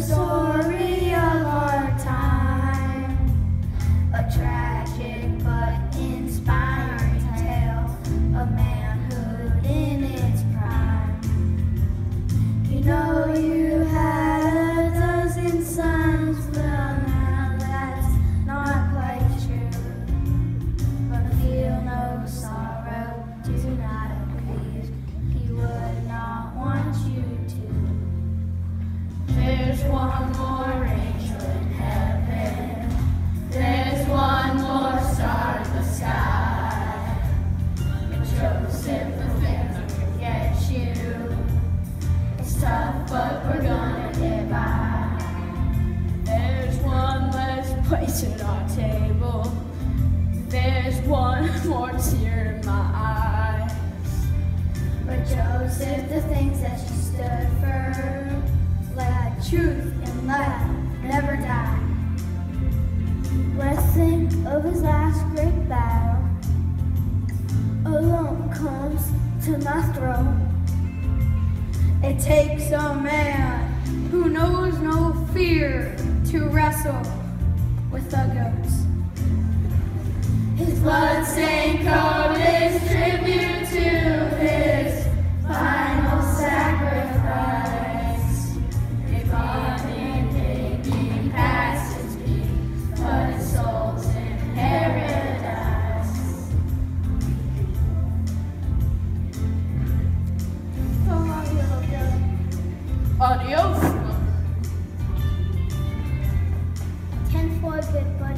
So. soul. place at our table. There's one more tear in my eyes. But Joseph, the things that she stood for, like truth and love, never die. Let's think of his last great battle. Alone comes to my throne. It takes a man who knows no fear to wrestle with the ghost. His blood-stained coat is tribute to his final sacrifice. A body taking passes me, but his soul's in paradise. Oh, Adios, good